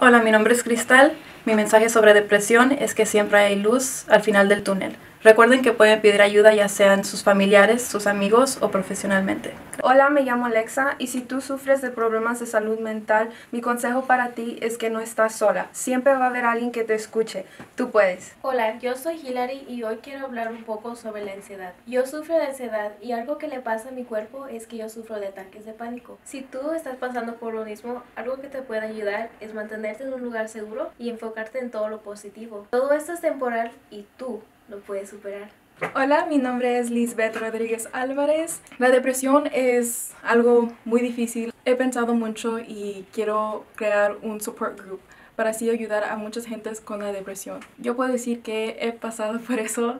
Hola, mi nombre es Cristal. Mi mensaje sobre depresión es que siempre hay luz al final del túnel. Recuerden que pueden pedir ayuda ya sean sus familiares, sus amigos o profesionalmente. Hola, me llamo Alexa y si tú sufres de problemas de salud mental, mi consejo para ti es que no estás sola. Siempre va a haber alguien que te escuche. Tú puedes. Hola, yo soy Hilary y hoy quiero hablar un poco sobre la ansiedad. Yo sufro de ansiedad y algo que le pasa a mi cuerpo es que yo sufro de ataques de pánico. Si tú estás pasando por lo mismo, algo que te puede ayudar es mantenerte en un lugar seguro y enfocarte en todo lo positivo. Todo esto es temporal y tú lo puedes superar. Hola, mi nombre es Lisbeth Rodríguez Álvarez. La depresión es algo muy difícil. He pensado mucho y quiero crear un support group para así ayudar a muchas gentes con la depresión. Yo puedo decir que he pasado por eso.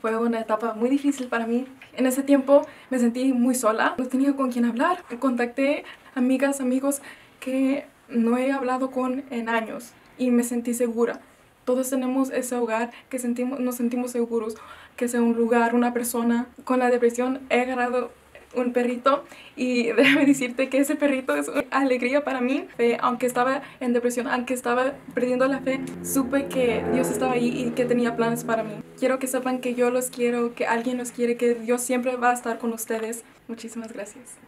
fue una etapa muy difícil para mí. En ese tiempo me sentí muy sola. No tenía con quién hablar. Contacté amigas, amigos que no he hablado con en años y me sentí segura. Todos tenemos ese hogar que sentimos, nos sentimos seguros, que sea un lugar, una persona. Con la depresión he agarrado un perrito y déjame decirte que ese perrito es una alegría para mí. aunque estaba en depresión, aunque estaba perdiendo la fe, supe que Dios estaba ahí y que tenía planes para mí. Quiero que sepan que yo los quiero, que alguien los quiere, que Dios siempre va a estar con ustedes. Muchísimas gracias.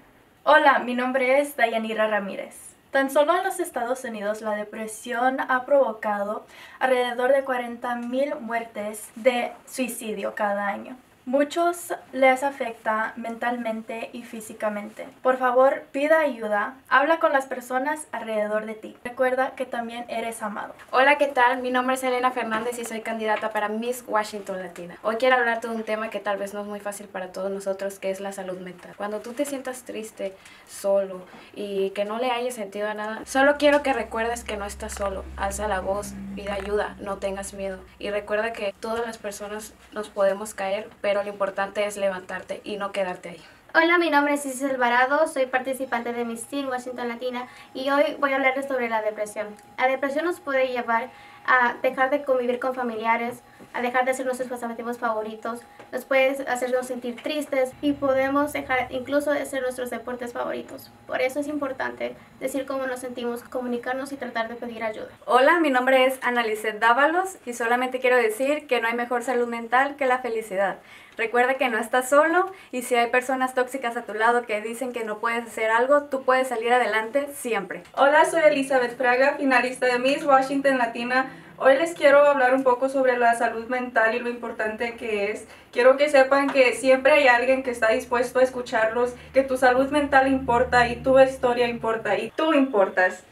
Hola, mi nombre es Dayanira Ramírez. Tan solo en los Estados Unidos la depresión ha provocado alrededor de 40.000 muertes de suicidio cada año. Muchos les afecta mentalmente y físicamente. Por favor, pida ayuda. Habla con las personas alrededor de ti. Recuerda que también eres amado. Hola, ¿qué tal? Mi nombre es Elena Fernández y soy candidata para Miss Washington Latina. Hoy quiero hablarte de un tema que tal vez no es muy fácil para todos nosotros, que es la salud mental. Cuando tú te sientas triste, solo y que no le hayas sentido a nada, solo quiero que recuerdes que no estás solo. Alza la voz, pida ayuda, no tengas miedo. Y recuerda que todas las personas nos podemos caer, pero lo importante es levantarte y no quedarte ahí. Hola, mi nombre es Isis Alvarado, soy participante de Miss Teen Washington Latina y hoy voy a hablarles sobre la depresión. La depresión nos puede llevar a dejar de convivir con familiares, a dejar de ser nuestros pasatiempos favoritos, nos puede hacernos sentir tristes y podemos dejar incluso de ser nuestros deportes favoritos. Por eso es importante decir cómo nos sentimos, comunicarnos y tratar de pedir ayuda. Hola, mi nombre es Analicet Dávalos y solamente quiero decir que no hay mejor salud mental que la felicidad. Recuerda que no estás solo y si hay personas tóxicas a tu lado que dicen que no puedes hacer algo, tú puedes salir adelante siempre. Hola, soy Elizabeth Fraga, finalista de Miss Washington Latina Hoy les quiero hablar un poco sobre la salud mental y lo importante que es. Quiero que sepan que siempre hay alguien que está dispuesto a escucharlos, que tu salud mental importa y tu historia importa y tú importas.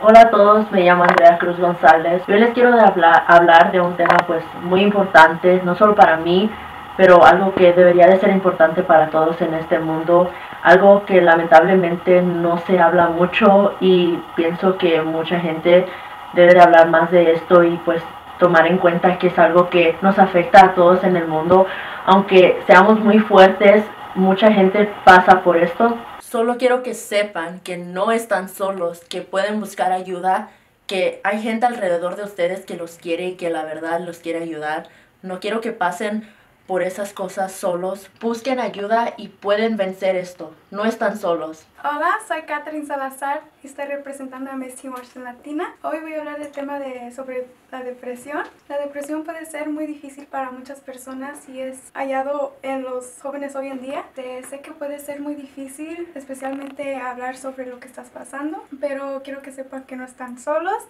Hola a todos, me llamo Andrea Cruz González. Yo les quiero hablar, hablar de un tema pues muy importante, no solo para mí, pero algo que debería de ser importante para todos en este mundo, algo que lamentablemente no se habla mucho y pienso que mucha gente debe de hablar más de esto y pues tomar en cuenta que es algo que nos afecta a todos en el mundo. Aunque seamos muy fuertes, mucha gente pasa por esto. Solo quiero que sepan que no están solos, que pueden buscar ayuda, que hay gente alrededor de ustedes que los quiere y que la verdad los quiere ayudar. No quiero que pasen por esas cosas solos. Busquen ayuda y pueden vencer esto. No están solos. Hola, soy Catherine Salazar y estoy representando a Miss Washington Latina. Hoy voy a hablar del tema de, sobre la depresión. La depresión puede ser muy difícil para muchas personas y es hallado en los jóvenes hoy en día. sé que puede ser muy difícil, especialmente hablar sobre lo que estás pasando, pero quiero que sepan que no están solos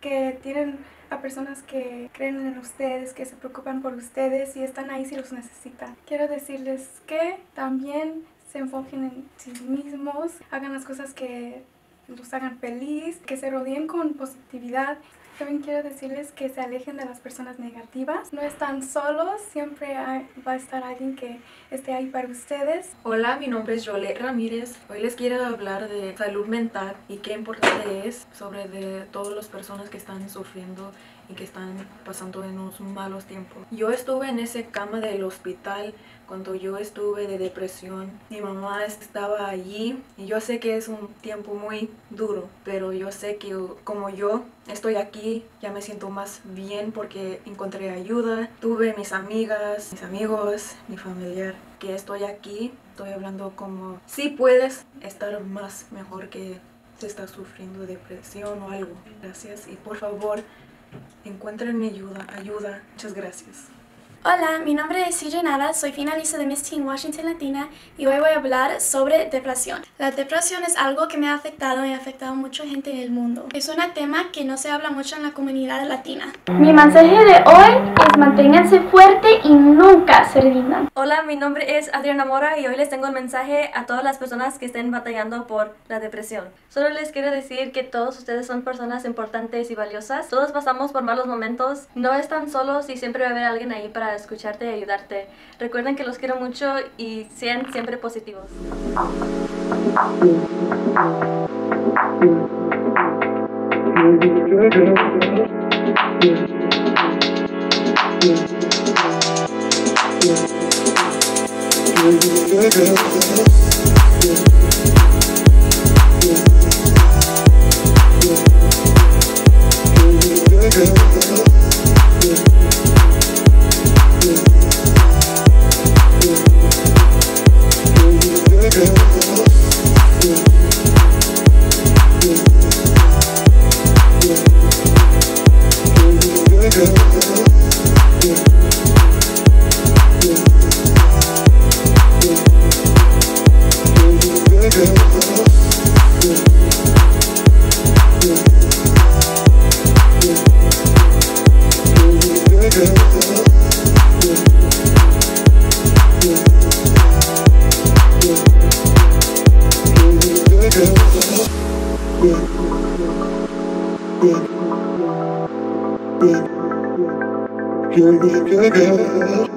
que tienen a personas que creen en ustedes, que se preocupan por ustedes y están ahí si los necesitan. Quiero decirles que también se enfoquen en sí mismos, hagan las cosas que los hagan feliz, que se rodeen con positividad también quiero decirles que se alejen de las personas negativas. No están solos, siempre va a estar alguien que esté ahí para ustedes. Hola, mi nombre es Jolie Ramírez. Hoy les quiero hablar de salud mental y qué importante es sobre de todas las personas que están sufriendo y que están pasando en unos malos tiempos. Yo estuve en ese cama del hospital cuando yo estuve de depresión. Mi mamá estaba allí y yo sé que es un tiempo muy duro, pero yo sé que como yo estoy aquí, ya me siento más bien porque encontré ayuda. Tuve mis amigas, mis amigos, mi familiar, que estoy aquí. Estoy hablando como si puedes estar más mejor que se está sufriendo depresión o algo. Gracias y por favor encuentren ayuda, ayuda. Muchas gracias. Hola, mi nombre es CJ Nara, soy finalista de Miss Teen Washington Latina y hoy voy a hablar sobre depresión. La depresión es algo que me ha afectado y ha afectado a mucha gente en el mundo. Es un tema que no se habla mucho en la comunidad latina. Mi mensaje de hoy es manténganse fuerte y nunca se rindan. Hola, mi nombre es Adriana Mora y hoy les tengo un mensaje a todas las personas que estén batallando por la depresión. Solo les quiero decir que todos ustedes son personas importantes y valiosas. Todos pasamos por malos momentos. No están solos y siempre va a haber alguien ahí para escucharte y ayudarte. Recuerden que los quiero mucho y sean siempre positivos. Yeah.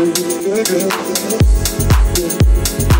Yeah, yeah, yeah.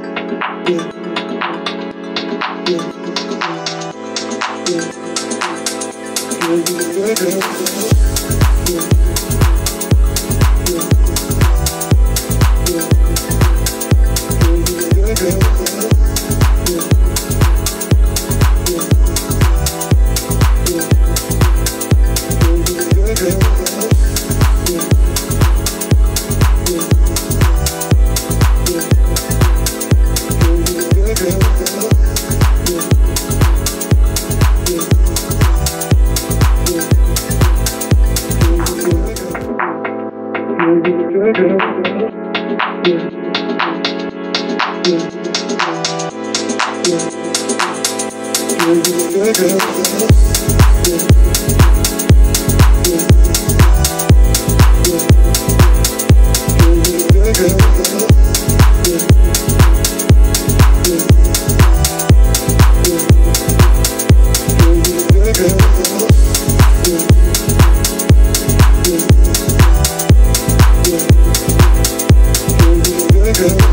Hola,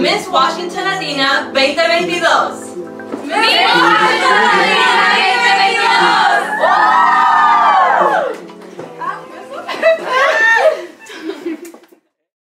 Miss Washington Latina 2022. ¡Miss Washington Latina!